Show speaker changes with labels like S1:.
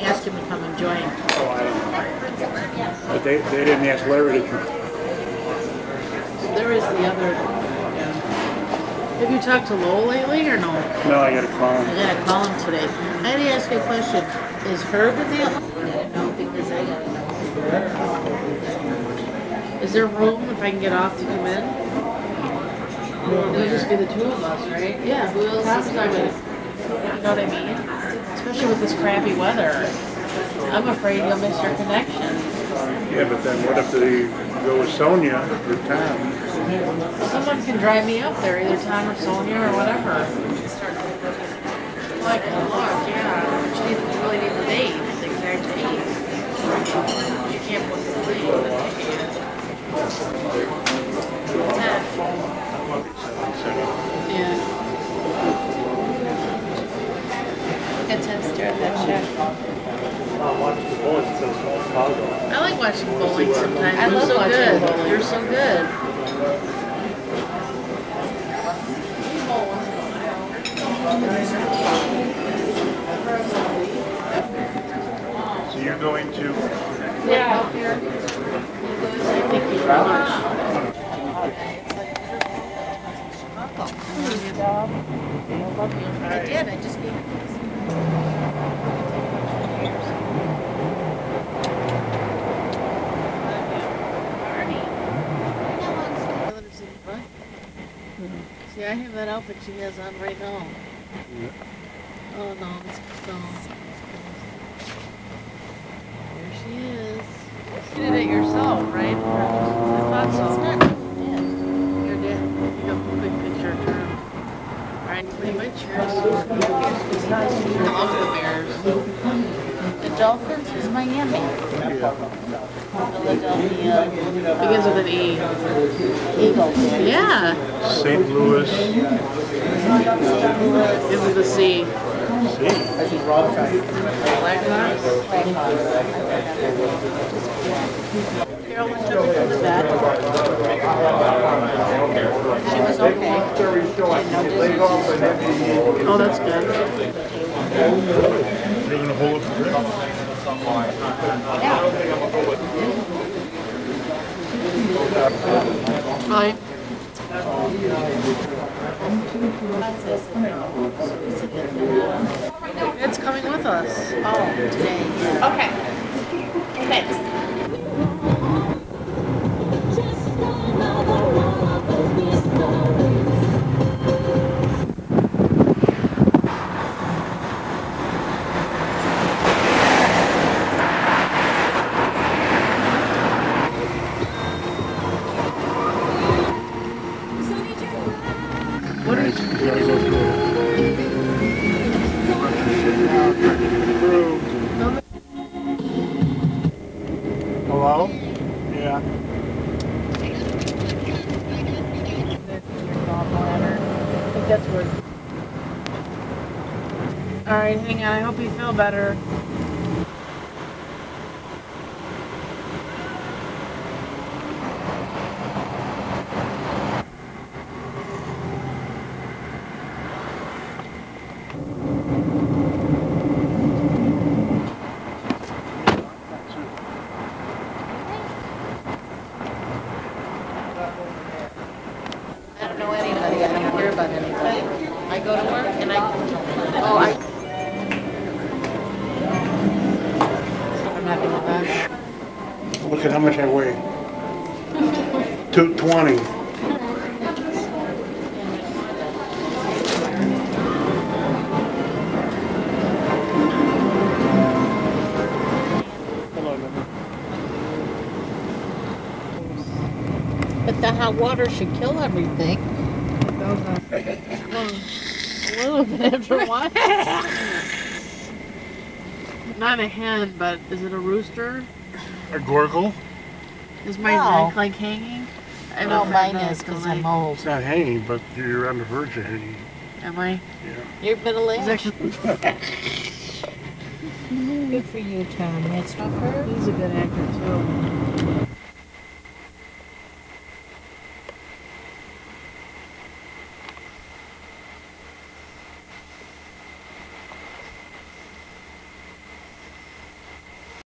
S1: Ask him to come and join.
S2: Oh, I don't know. But they, they didn't ask Larry to come.
S1: There is the other. yeah. Have you talked to Lowell lately or no?
S2: No, I gotta call him.
S1: I gotta call him today. I had to ask you a question. Is Herb in the? No, because I gotta know. Is there room if I can get off to come in? It'll just be the two of us, right? Yeah, who else is coming? You know what I mean? Especially with this crappy weather. I'm afraid you'll miss your connection.
S2: Yeah, but then what if they go with Sonia or Tom?
S1: Someone can drive me up there, either Tom or Sonia or whatever. Like, look, yeah, but you need, you really need the date, the exact date. You can't book the plane with a ticket. Ten. Yeah.
S3: At ten stir that check.
S1: I like watching bowling sometimes.
S3: I
S1: You're
S3: love
S1: so
S3: watching
S1: good.
S3: bowling.
S1: You're so good.
S2: So you're going to,
S1: Yeah. Up here. Thank you very much.
S3: I did, I just gave it.
S1: See, I have that outfit she has on right now. Yeah. Oh, no, it's, no. There she is. You did it yourself, right? I thought so.
S3: It's not,
S1: Your dad, you got a big picture of her. Right, pretty much yours. I love the Bears.
S3: the Dolphins is Miami. Philadelphia
S1: Begins with an E.
S3: Eagles.
S1: Yeah,
S2: St. Louis.
S1: begins with a C.
S2: See,
S1: Blackhawks. Carolyn took her to the vet.
S3: She was okay. No dizziness.
S1: Oh, that's good.
S2: you're gonna hold it for Rick?
S1: Right. It's coming with us.
S3: Oh, today. Okay. Thanks.
S1: What are you?
S2: You gotta go through it. Approved. Hello? Yeah.
S1: I think that's where. All right, hang on. I hope you feel better.
S3: Anybody, I don't about anybody. I go to work and I, oh, I.
S1: I'm with that.
S2: Look at how much I weigh. Two twenty.
S3: But the hot water should kill everything.
S1: A little bit after a while. Not a hen, but is it a rooster?
S2: A gorgle?
S1: Is my
S3: No.
S1: neck like hanging? I
S3: No,
S1: haven't
S3: mine is
S1: that
S3: because I'm old.
S2: It's not hanging, but you're on the verge of hanging.
S1: Am I?
S2: Yeah.
S3: You're middle
S1: It's
S3: aged. Good for you, Tom. That's not her.
S1: he's a good actor too.